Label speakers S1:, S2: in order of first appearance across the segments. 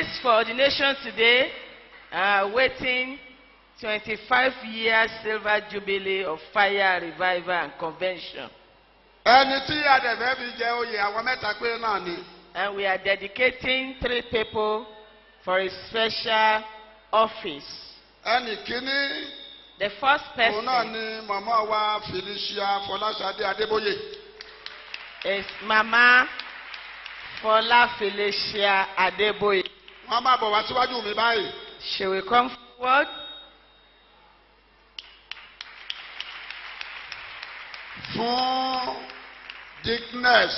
S1: candidates for ordination today are waiting 25 years silver jubilee of fire revival and convention.
S2: ẹni tí adẹ̀fẹ́ fi jẹ oyè àwọn mẹ́ta péré náà ni
S1: And we are dedicating three people for a special office.
S2: ẹnì kíní
S1: The first
S2: òun náà
S1: person
S2: ni màmá wa felicia fọláṣadé adébóyè
S1: is Mama Fola Felicia Adeboye.
S2: Wọ́n máa bọ̀ wá síwájú mi báyìí.
S1: She will come forward?
S2: Fún dickness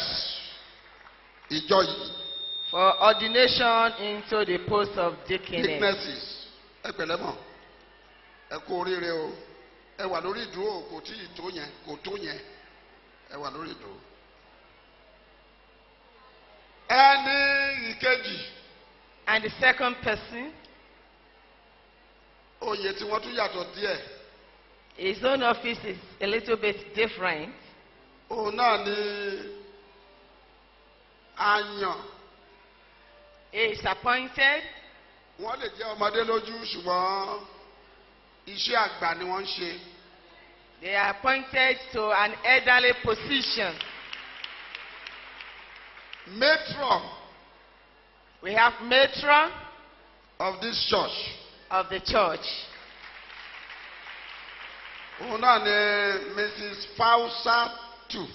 S2: ìjọ yìí.
S1: For ordination into the post of deaconess.
S2: dicknesses ẹ pẹ̀lẹ́ mọ̀. Ẹ kú oríire o. Ẹ wà lórí ìdúró kò tí ì tó yẹn kò tó yẹn. Ẹ wà lórí ìdúró. ẹni ìkejì
S1: And the second person,
S2: oyè tí wọ́n tún yàtọ̀ díẹ̀
S1: his own office is a little bit different.
S2: òun náà ni àyàn
S1: He is appointed.
S2: wọ́n lè jẹ́ ọmọdé lójú ṣùgbọ́n iṣẹ́ àgbà ni wọ́n ń ṣe.
S1: They are appointed to an elderly position.
S2: matron
S1: We have matron
S2: of this church.
S1: of the church.
S2: òun náà ni mrs fausatu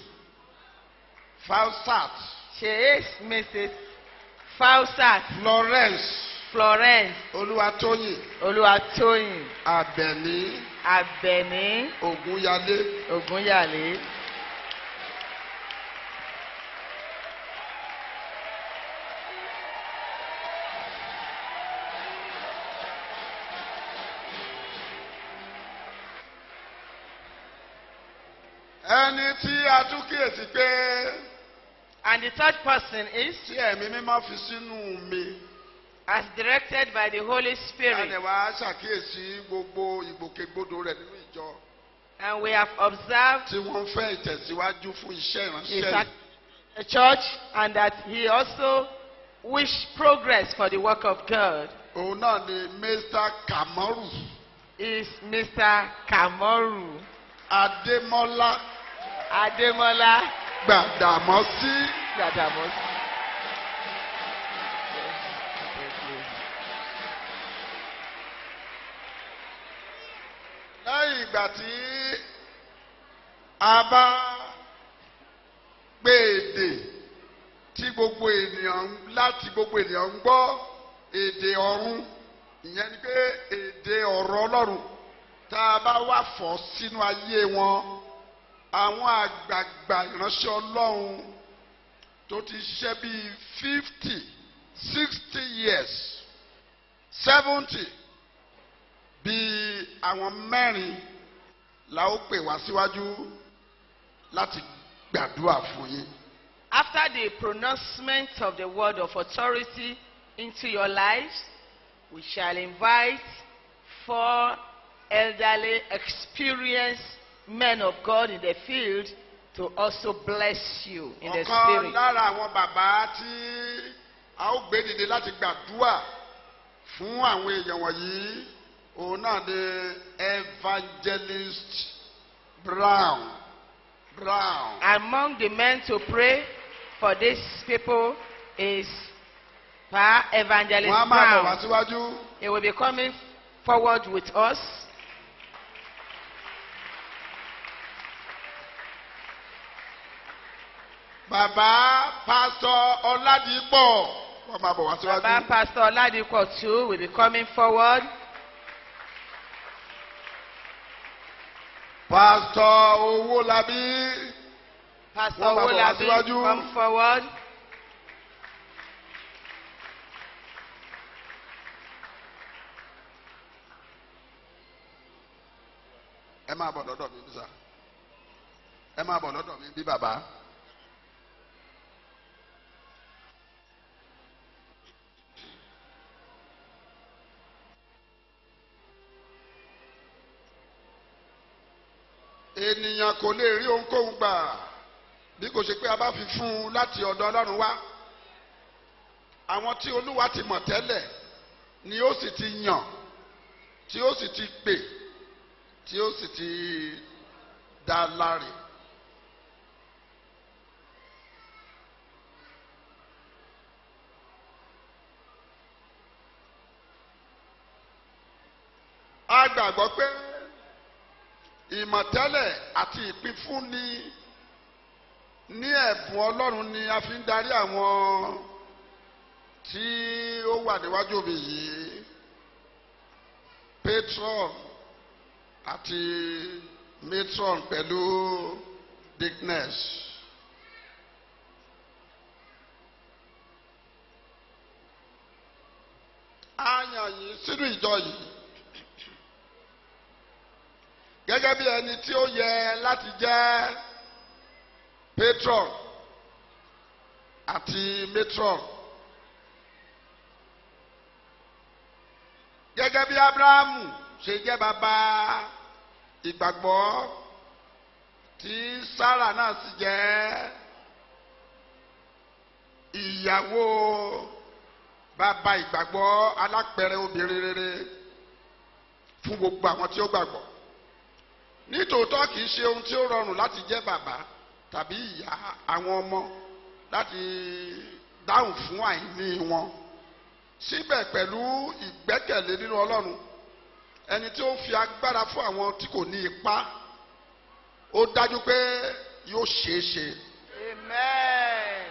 S2: fausat.
S1: She is Mrs. Fausat.
S2: Florence.
S1: Florence.
S2: Olúwatóyìn
S1: Oluwatoyin.
S2: Abẹni
S1: Abeni
S2: ogunyale
S1: Ogunyale.
S2: Ẹni tí a tún kíyèsí pé
S1: And the third person is,
S2: tí ẹ̀mí mímọ́ fi sínú mi.
S1: as directed by the Holy Spirit.
S2: àdẹ̀wà ṣàkíyèsí gbogbo ìgbòkègbodò rẹ̀ nínú ìjọ.
S1: And we have observed
S2: tí wọ́n fẹ́ ìtẹ̀síwájú fún iṣẹ́ ìránṣẹ́
S1: the church and that he also wished progress for the work of God.
S2: òun náà ni mr. Kamaru.
S1: Is Mr. Kamoru
S2: adémọ́lá gbàdàmọ́sí
S1: Gadamos.
S2: lẹ́yìn ìgbà tí a bá gbé èdè tí gbogbo ènìyàn láti gbogbo ènìyàn ń gbọ́ èdè ọ̀run ìyẹn ni pé èdè ọ̀rọ̀ ọlọ́run tá a bá wà fọ́ sínú ayé wọn àwọn àgbààgbà ìránṣẹ́ ọlọ́run tó ti ṣiṣẹ́ bíi fifty sixty years seventy bíi àwọn mẹ́rin la ó pè wá síwájú láti gbàdúrà fún yín.
S1: After the pronouncement of the word of authority into your lives, we shall invite four elderly, experienced men of God in the field to also bless you in the
S2: ọ̀kan
S1: spirit.
S2: lára àwọn bàbá tí a ó gbé dìde láti gbàdúrà fún àwọn èèyàn wọ̀nyí òun náà ni evangelist brown brown.
S1: Among the men to pray for these people is Pa Evangelist
S2: wọ́n á máa bọ̀ wá
S1: Brown.
S2: síwájú.
S1: He will be coming forward with us.
S2: Bàbá pásítọ̀ ọ̀làdìpọ̀ wọ́n máa bọ̀ wá síwájú.
S1: Baba Pastor Oladiko too will be coming forward.
S2: pásítọ̀ owólabí
S1: Wolabi
S2: síwájú.
S1: come forward.
S2: ẹ máa bọ̀ lọ́dọ̀ mi bí sà ẹ máa bọ̀ lọ́dọ̀ mi bí bàbá. Ènìyàn kò lè rí ohunkóhun gbà bí kò ṣe pé a bá fi fún un láti ọ̀dọ̀ ọlọ́run wá àwọn tí olúwa ti mọ̀ tẹ́lẹ̀ ni ó sì ti yàn tí ó sì ti pè tí ó sì ti dá láre. a gbàgbọ́ pé ìmọ̀tẹ́lẹ̀ àti ìpínfúnni ní ẹ̀bùn ọlọ́run ni a fi ń darí àwọn tí ó wà níwájú mi yìí patron àti matron pẹ̀lú dickness. a yàn yín sínú ìjọ yìí gẹ́gẹ́ bí ẹni tí ó yẹ láti jẹ́ patron àti matron. Gẹ́gẹ́ bí abrahamu ṣe jẹ́ bàbá ìgbàgbọ́ tí sarah náà sì jẹ́ ìyàwó bàbá ìgbàgbọ́ alápẹ̀rẹ̀ obìnrin rere fún gbogbo àwọn tí ó gbàgbọ́ nítòótọ́ kìí ṣe ohun tí ó rọrùn láti jẹ́ bàbá tàbí ìyá àwọn ọmọ láti dáhùn fún àìní wọn síbẹ̀ pẹ̀lú ìgbẹ́kẹ̀lé nínú ọlọ́run ẹni tí ó fi agbára fún àwọn tí kò ní ipá ó dájú pé yóò ṣeé ṣe
S1: Amen.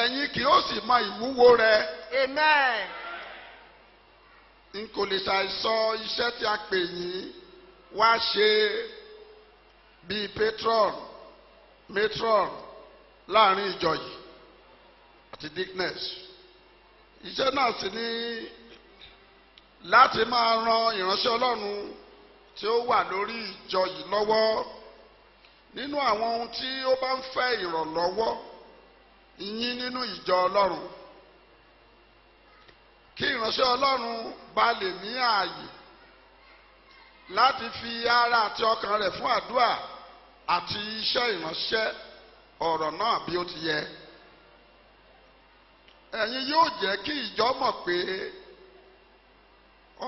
S2: ẹ̀yin kì yóò sì mọ ìwúwo rẹ
S1: Amen.
S2: n kò lè ṣàìsọ iṣẹ́ tí a pè yín wá ṣe bíi patron matron láàárín ìjọ yìí àti dickness. Iṣẹ́ náà sì ní láti máa ran ìránṣẹ́ ọlọ́run tí ó wà lórí ìjọ yìí lọ́wọ́. Nínú àwọn ohun tí ó bá ń fẹ́ ìrànlọ́wọ́ yín nínú ìjọ ọlọ́run. Kí ìránṣẹ́ ọlọ́run bá lè ní ààyè láti fi ara àti ọkàn rẹ̀ fún àdúrà àti iṣẹ́ ìránṣẹ́ ọ̀rọ̀ náà bí ó ti yẹ. ẹ̀yin yóò jẹ́ kí ìjọ mọ̀ pé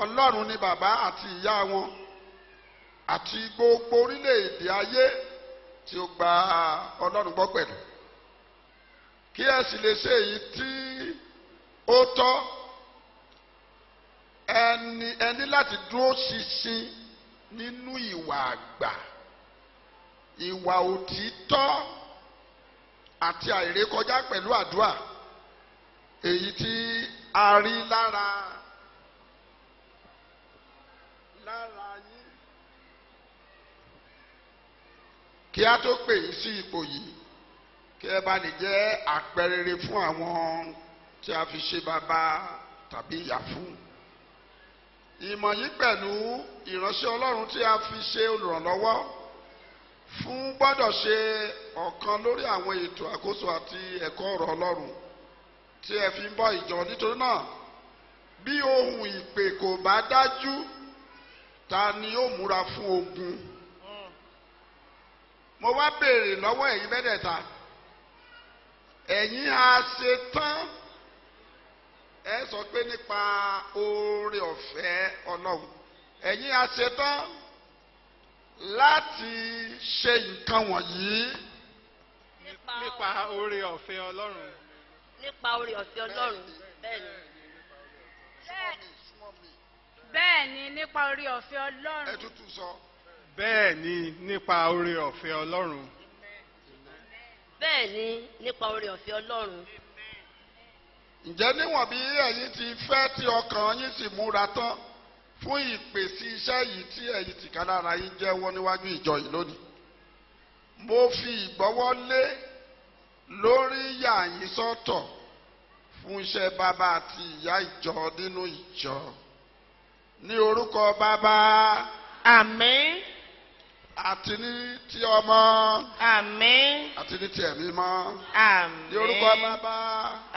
S2: ọlọ́run ni bàbá àti ìyá wọn àti gbogbo orílẹ̀-èdè ayé tí ó gba ọlọ́run gbọ́ pẹ̀lú. kí ẹ sì lè ṣe èyí tí ó tọ́ ẹni ẹni láti dúró ṣinṣin nínú ìwà àgbà ìwà òtítọ́ àti àìrékọjá pẹ̀lú àdúrà. Èyí tí a rí lára lára yín. Kí a tó pè yín sí ipò yìí kí ẹ bá lè jẹ́ àpẹẹrẹ rere fún àwọn tí a fi ṣe bàbá tàbí ìyá fún. Ìmọ̀ yìí pẹ̀lú ìránṣẹ́ ọlọ́run tí a fi ṣe olùrànlọ́wọ́ fún gbọ́dọ̀ ṣe ọ̀kan lórí àwọn ètò àkóso àti ẹ̀kọ́ ọ̀rọ̀ ọlọ́run tí ẹ fi ń bọ́ ìjọ. Nítorí náà bí ohun ìpè kò bá dájú ta ni ó múra fún ogun? Mo wá béèrè lọ́wọ́ ẹ̀yin mẹ́tẹ̀ẹ̀ta. Ẹ̀yin á ṣe tán. Ẹ sọ pé nípa oore ọ̀fẹ́ ọlọ́run. Ẹ̀yin á ṣe tán láti ṣe nǹkan wọ̀nyí
S3: nípa oore ọ̀fẹ́ ọlọ́run.
S4: nípa oore ọ̀fẹ́ ọlọ́run bẹ́ẹ̀ ni.
S5: bẹ́ẹ̀ ni nípa orí ọ̀fẹ́
S2: ẹ
S5: ọlọ́run
S2: tútù sọ
S3: bẹ́ẹ̀ ni nípa oore ọ̀fẹ́ ọlọ́run.
S4: bẹ́ẹ̀ ni nípa oore ọ̀fẹ́ ọlọ́run.
S2: ǹjẹ́ níwọ̀n bí ẹ̀yin ti fẹ́ tí ọkàn yín sì múra tán fún ìpè sí iṣẹ́ yìí tí ẹ̀yin tìka lára yín jẹ́wọ́ níwájú ìjọ yìí lónìí. Mo fi ìgbọ́wọ́ lé lórí yà yín sọ́tọ̀ fún iṣẹ́ bàbá àti ìyá ìjọ nínú ìjọ. Ní orúkọ bàbá.
S1: Àmín
S2: àti ní ti ọmọ.
S1: àmín.
S2: àti ní ti ẹ̀mí mọ́.
S1: àmín.
S2: ní orúkọ bàbá.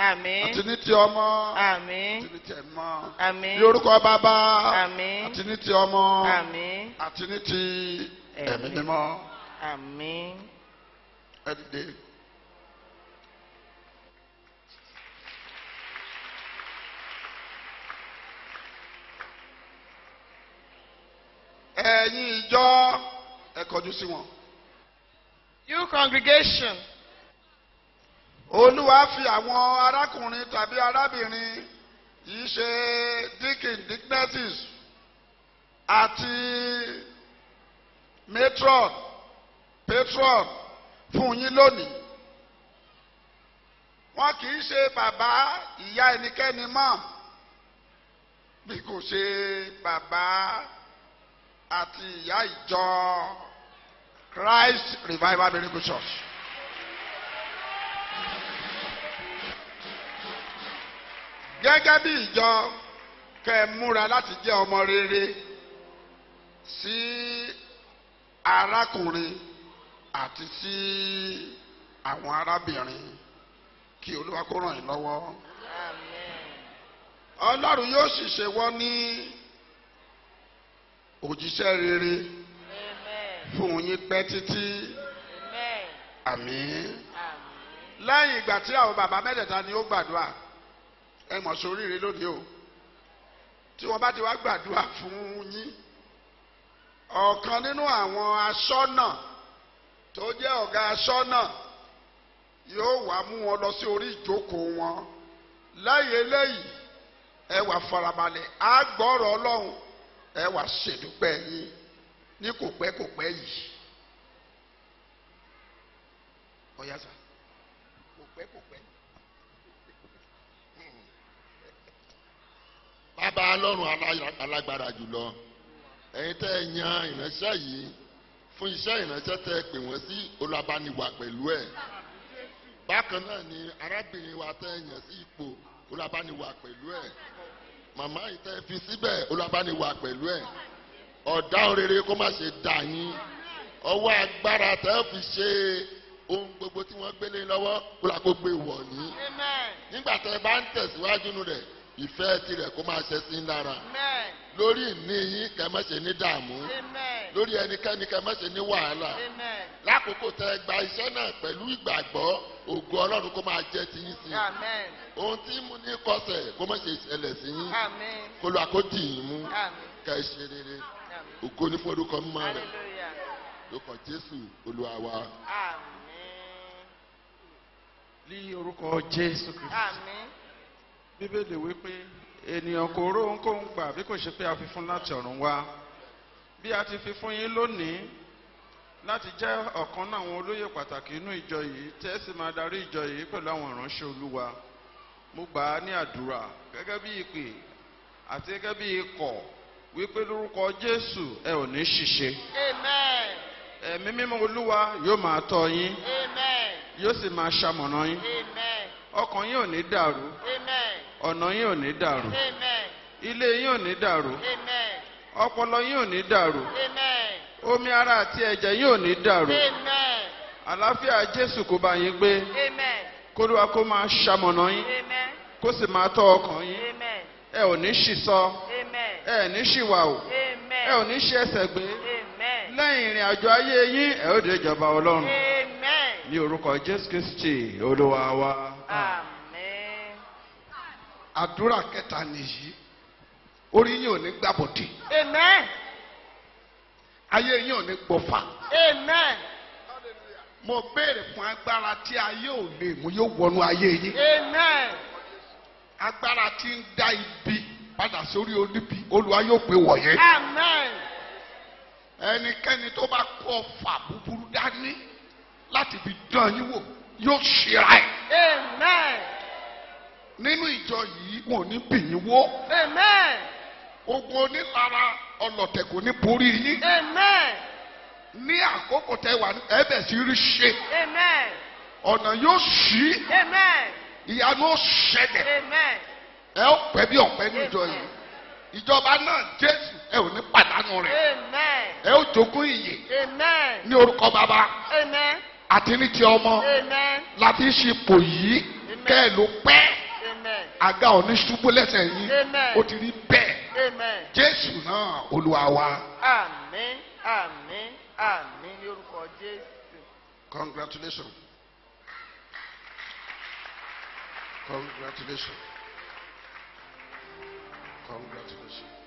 S1: àmín.
S2: àti ní ti ọmọ.
S1: àmín.
S2: àti ní ti ẹ̀mí mọ́.
S1: àmín.
S2: ní orúkọ bàbá.
S1: àmín.
S2: àti ní ti ọmọ.
S1: àmín.
S2: àti ní ti ẹ̀mí mọ́.
S1: àmín.
S2: ẹ dìde. ẹ̀yin ìjọ kọjú sí wọn.
S1: You congregation,
S2: olúwa fi àwọn arákùnrin tàbí arábìnrin yìí ṣe deacon dignities àti matron patron fún yín lónìí. Wọn kì í ṣe bàbá ìyá ẹnikẹ́ni mọ́ bí kò ṣe bàbá àti ìyá ìjọ Christ Revival Miracle Church. gẹ́gẹ́ bí ìjọ kẹ́ múra láti jẹ́ ọmọ rere sí arákùnrin àti sí àwọn arábìnrin kí olúwa kó ràn yín lọ́wọ́. ọlọ́run yóò sì ṣe wọ́n ní òjíṣẹ́ rere fún yín pẹ́ títí. Àmín. lẹ́yìn ìgbà tí àwọn bàbá mẹ́tẹ̀ẹ̀ta ni ó gbàdúrà ẹ mọ̀ sóríire lónìí o. Tí wọ́n bá ti wá gbàdúrà fún yín ọ̀kan nínú àwọn aṣọ́nà tó jẹ́ ọ̀gá aṣọ́nà yóò wá mú wọn lọ sí orí ìjókòó wọn. Lẹ́yìn eléyìí ẹ wá farabalẹ̀ á gbọ́rọ̀ ọlọ́run ẹ wá ṣèdúpẹ́ yín ní kò pẹ́ kò pẹ́ yìí. Ọ̀yá sà kò pẹ́ kò pẹ́.
S6: bàbá ọlọ́run alá- alágbára jùlọ ẹ̀yin tẹ́ ẹ yan ìránṣẹ́ yìí fún iṣẹ́ ìránṣẹ́ tẹ́ ẹ pè wọ́n sí olùbániwà pẹ̀lú ẹ̀. Bákan náà ni arábìnrin wa tẹ́ ẹ yàn sí ipò olùbániwà pẹ̀lú ẹ̀. Màmá yìí tẹ́ ẹ fi síbẹ̀ olùbániwà pẹ̀lú ẹ̀ ọ̀daràn rere kó má ṣe dà yín. Ọwọ́ agbára tẹ́ fi ṣe ohun gbogbo tí wọ́n gbélé lọ́wọ́ kó la kó gbé wọ̀ ní nígbà tẹ́ bá ń tẹ̀síwájú nù rẹ̀ ìfẹ́ tirẹ̀ kó máa ṣe sí lára. Lórí ìní yín kẹ́ má ṣe ní dààmú. Lórí ẹnikẹ́ni kẹ́ má ṣe ní wàhálà. Lákòókò tẹ́ gba iṣẹ́ náà pẹ̀lú ìgbàgbọ́ ògo ọlọ́run kó máa jẹ́ ti yín sí.
S1: Amen.
S6: ohun tí mú ní kọsẹ̀ kó má ṣe ṣẹlẹ̀ sí yín. Kó lọ àkótì yín mú. Kẹ́ ṣe rere. Ògo ní fún orúkọ mímọ́ rẹ̀
S1: Hallelujah.
S6: lókàn jésù olúwa wa.
S1: Amen.
S3: ní orúkọ jésù kristu
S1: Amen.
S3: bíbélì wípé ènìyàn kò ró ohunkóhun gbà bí kò ṣe pé a fi fún láti ọ̀run wá bí a ti fi fún yín lónìí láti jẹ́ ọ̀kan náà àwọn olóyè pàtàkì inú ìjọ yìí tẹ́ sì máa darí ìjọ yìí pẹ̀lú àwọn ìránṣẹ́ olúwa mo gbà á ní àdúrà gẹ́gẹ́ bí ìpè àti gẹ́gẹ́ bí ikọ̀ wípé lórúkọ jésù ẹ ò ní ṣìṣe
S1: Amen.
S3: ẹ̀mí mímọ́ olúwa yóò máa tọ́ yín
S1: Amen.
S3: yóò sì máa ṣamọ̀nà yín
S1: Amen.
S3: ọkàn yín ò ní dàrú
S1: Amen.
S3: ọ̀nà yín ò ní dàrú
S1: Amen.
S3: ilé yín ò ní dàrú
S1: Amen.
S3: ọpọlọ yín ò ní dàrú
S1: Amen.
S3: omi ara àti ẹ̀jẹ̀ yín ò ní dàrú
S1: Amen.
S3: àlàáfíà jésù kó bá yín gbé
S1: Amen.
S3: kólúwa kó máa ṣamọ̀nà yín
S1: Amen.
S3: kó sì máa tọ́ ọkàn yín
S1: Amen.
S3: ẹ ò ní
S1: Amen.
S3: Ẹ ní ṣìwàwò
S1: Amen.
S3: ẹ ò ní ṣe ẹsẹ̀ gbé lẹ́yìn ìrìn àjò ayé yín ẹ ó dé ìjọba ọlọ́run ní orúkọ jésù kristi olúwa wa.
S1: Amen.
S2: àdúrà kẹta nìyí orí yín ò ní gbàbọdè
S1: Amen.
S2: ayé yín ò ní gbọfà
S1: Amen.
S2: mo béèrè fún agbára tí ayé ò lè mú yóò wọnú ayé yín
S1: Amen.
S2: agbára tí ń dá ibi padà sórí oníbi olúwa yóò pè wọ̀nyẹn
S1: Amen.
S2: ẹnikẹ́ni tó bá kọ́ fà búburú dání láti fi dán yín wò yóò ṣera ẹ̀
S1: Amen.
S2: nínú ìjọ yìí wọn ò ní bì yín wó
S1: Amen.
S2: ogun onílara ọlọ̀tẹ̀ kò ní borí yín
S1: Amen.
S2: ní àkókò tẹ wà ní ẹbẹ̀ sí rí ṣe
S1: Amen.
S2: ọ̀nà yóò ṣí
S1: Amen.
S2: ìyanu ó ṣẹlẹ̀
S1: Amen.
S2: Ẹ ó pẹ́ bí ọ̀pẹ ní ìjọ yìí. Ìjọba náà jésù ẹ ò ní pàdánù rẹ̀.
S1: Amen.
S2: ẹ ó jogún ìyè. Ní orúkọ bàbá àti ní ti ọmọ. Láti ṣipò yìí. Kẹ́ ẹ ló pẹ́. Àga òní ṣubú lẹ́sẹ̀ yín ó ti rí bẹ́ẹ̀. Jésù náà olúwa wa.
S1: Àmín. Àmín. Àmín ní orúkọ Jésù.
S2: congratulations. Congratulations congratulations